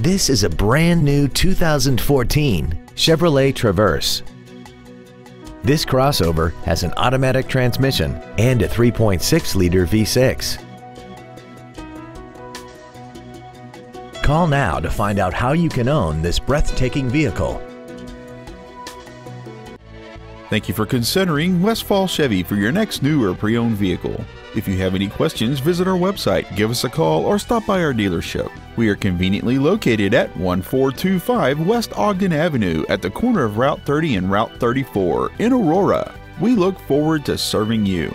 This is a brand new 2014 Chevrolet Traverse. This crossover has an automatic transmission and a 3.6-liter V6. Call now to find out how you can own this breathtaking vehicle. Thank you for considering Westphal Chevy for your next new or pre-owned vehicle. If you have any questions, visit our website, give us a call, or stop by our dealership. We are conveniently located at 1425 West Ogden Avenue at the corner of Route 30 and Route 34 in Aurora. We look forward to serving you.